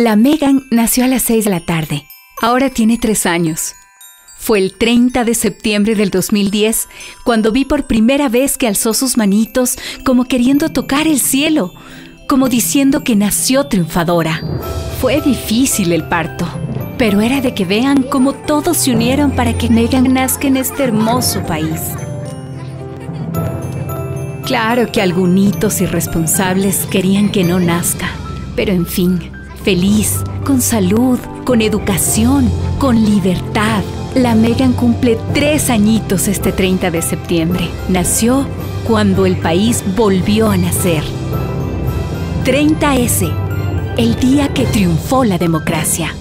La Megan nació a las 6 de la tarde. Ahora tiene 3 años. Fue el 30 de septiembre del 2010 cuando vi por primera vez que alzó sus manitos como queriendo tocar el cielo, como diciendo que nació triunfadora. Fue difícil el parto, pero era de que vean cómo todos se unieron para que Megan nazca en este hermoso país. Claro que algunos irresponsables querían que no nazca, pero en fin, feliz, con salud, con educación, con libertad. La Megan cumple tres añitos este 30 de septiembre. Nació cuando el país volvió a nacer. 30S, el día que triunfó la democracia.